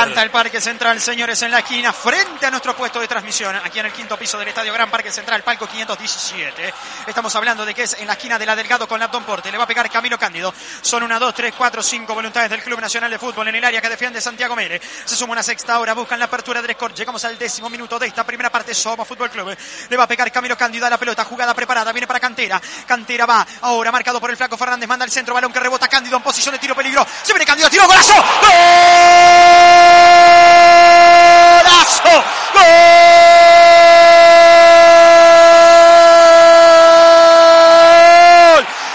Levanta el Parque Central, señores, en la esquina, frente a nuestro puesto de transmisión, aquí en el quinto piso del Estadio Gran Parque Central, palco 517. Estamos hablando de que es en la esquina de la Delgado con Lapton Porte. Le va a pegar Camilo Cándido. Son una, dos, tres, cuatro, cinco voluntades del Club Nacional de Fútbol en el área que defiende Santiago Mere. Se suma una sexta hora, buscan la apertura del score. Llegamos al décimo minuto de esta primera parte. Somos Fútbol Club. Le va a pegar Camilo Cándido a la pelota, jugada preparada, viene para Cantera. Cantera va ahora marcado por el flaco Fernández, manda al centro, balón que rebota Cándido en posición de tiro peligro. Se viene Cándido, tiro, golazo. ¡Gol!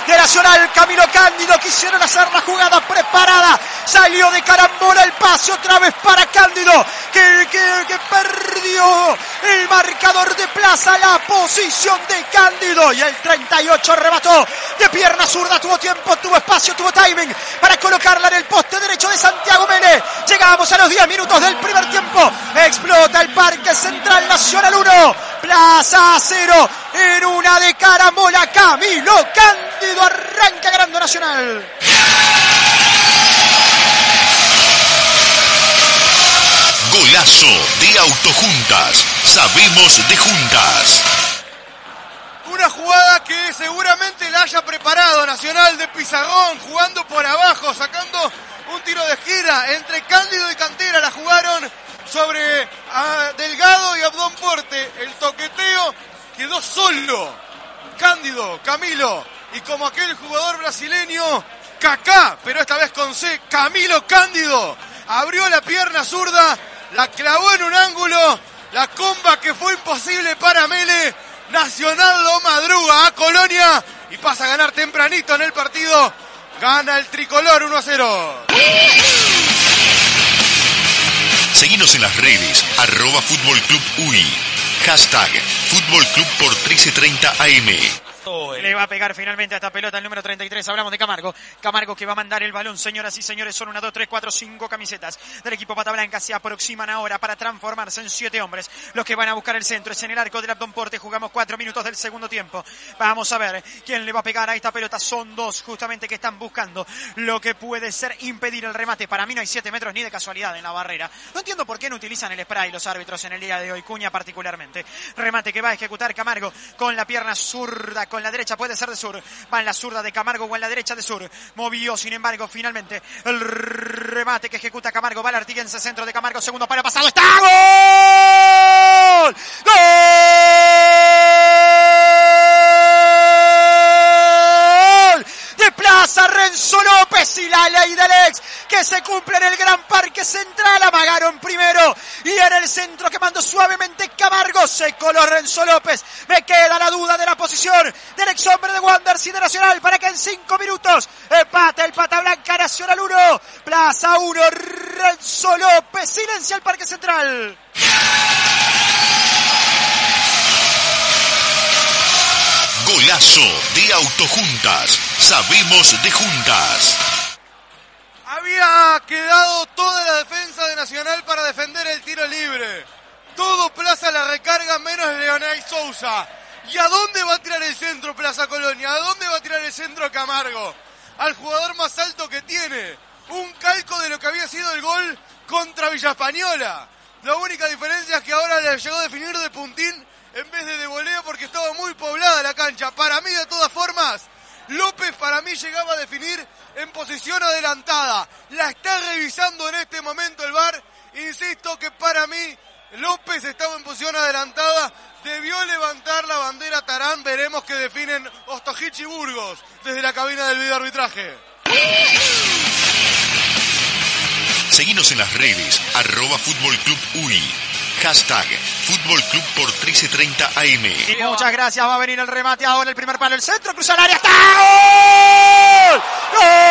De Nacional, Camilo Cándido quisieron hacer la jugada preparada. Salió de carambola el pase otra vez para Cándido, que, que, que perdió el marcador de plaza, la posición de Cándido. Y el 38 rebató de pierna zurda, tuvo tiempo, tuvo espacio, tuvo timing para colocarla en el poste derecho de Santiago Mene. Llegamos a los 10 minutos del primer tiempo. Explota el Parque Central Nacional 1, Plaza 0. En una de carambola, Camilo Cándido arranca Grande Nacional. Golazo de Autojuntas. Sabemos de juntas. Una jugada que seguramente la haya preparado Nacional de Pizarrón, jugando por abajo, sacando un tiro de esquina entre Cándido y Cantera. La jugaron sobre ah, Delgado y Abdón Porte. El toqueteo quedó solo. Cándido, Camilo y como aquel jugador brasileño, Kaká, pero esta vez con C, Camilo Cándido. Abrió la pierna zurda, la clavó en un ángulo, la comba que fue imposible para Mele. Nacional lo madruga a Colonia y pasa a ganar tempranito en el partido. Gana el tricolor 1 a 0. Seguinos en las redes, arroba Fútbol Club UI. Hashtag Fútbol Club por 1330 AM. Le va a pegar finalmente a esta pelota el número 33. Hablamos de Camargo. Camargo que va a mandar el balón. Señoras y señores, son una, dos, tres, cuatro, cinco camisetas del equipo Pata Blanca. Se aproximan ahora para transformarse en siete hombres. Los que van a buscar el centro es en el arco del Abdon Porte. Jugamos cuatro minutos del segundo tiempo. Vamos a ver quién le va a pegar a esta pelota. Son dos justamente que están buscando lo que puede ser impedir el remate. Para mí no hay siete metros ni de casualidad en la barrera. No entiendo por qué no utilizan el spray los árbitros en el día de hoy. Cuña particularmente. Remate que va a ejecutar Camargo con la pierna zurda, con la derecha puede ser de sur. Va en la zurda de Camargo o en la derecha de sur. Movió, sin embargo, finalmente el remate que ejecuta Camargo. Va al Artiguense, centro de Camargo. Segundo para pasado. ¡Está! ¡Gol! ¡Gol! De Plaza Renzo López y la ley del ex que se cumple en el Gran Parque Central. Amagaron primero y en el centro que mandó suavemente Camargo. Se coló Renzo López. Me queda la duda de la posición del ex hombre de Wanderers y de Nacional para que en cinco minutos empate el Pata Blanca Nacional 1. Plaza 1. Renzo López. Silencia el Parque Central. Golazo de Autojuntas. Sabemos de juntas. Había quedado toda la defensa de Nacional para defender el tiro libre. Todo Plaza la recarga menos Leonel Sousa. ¿Y a dónde va a tirar el centro Plaza Colonia? ¿A dónde va a tirar el centro Camargo? Al jugador más alto que tiene. Un calco de lo que había sido el gol contra Villa Española. La única diferencia es que ahora le llegó a definir de puntín en vez de de voleo porque estaba muy poblada la cancha. Para mí, de todas formas, López para mí llegaba a definir en posición adelantada. La está revisando en este momento el VAR. Insisto que para mí López estaba en posición adelantada. Debió levantar la bandera Tarán. Veremos que definen Ostojic y Burgos desde la cabina del video arbitraje. Seguinos en las redes, arroba. Hashtag Fútbol Club 1330 AM. Muchas gracias. Va a venir el remate ahora. El primer palo. El centro. Cruza el área. ¡Está! ¡Gol! ¡Gol!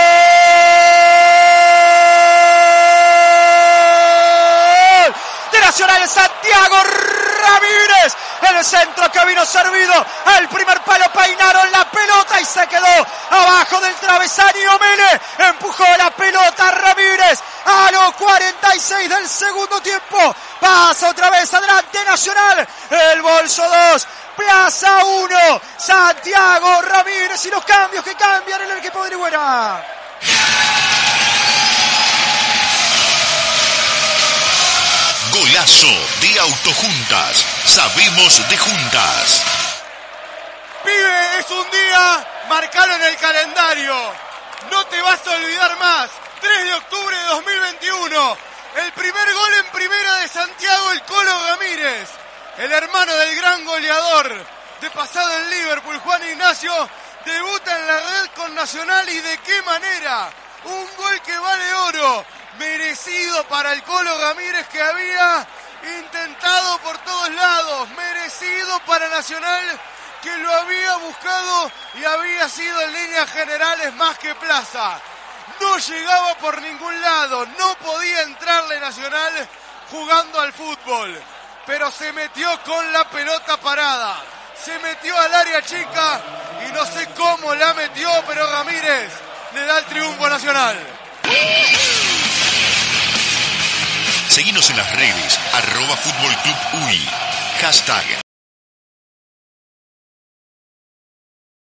De Nacional Santiago Ramírez. El centro que vino servido. Al primer palo peinaron la pelota y se quedó abajo del travesaño. Mele empujó la pelota Ramírez a los 46 del segundo tiempo. Pasa otra vez adelante Nacional. El bolso 2. Plaza 1. Santiago Ramírez y los cambios que cambian en el equipo de Orihuela. Golazo de Autojuntas. Sabemos de juntas. Pibe, es un día, marcalo en el calendario. No te vas a olvidar más. 3 de octubre de 2021. El primer gol en primera de Santiago, el Colo Ramírez. El hermano del gran goleador de pasado en Liverpool, Juan Ignacio, debuta en la red con Nacional y de qué manera. Un gol que vale oro, merecido para el Colo Ramírez que había intentado por todos lados, merecido para Nacional que lo había buscado y había sido en líneas generales más que plaza. No llegaba por ningún lado, no podía entrarle Nacional jugando al fútbol, pero se metió con la pelota parada, se metió al área chica y no sé cómo la metió, pero Ramírez le da el triunfo nacional. Seguimos en las redes, arroba Fútbol Club UI, hashtag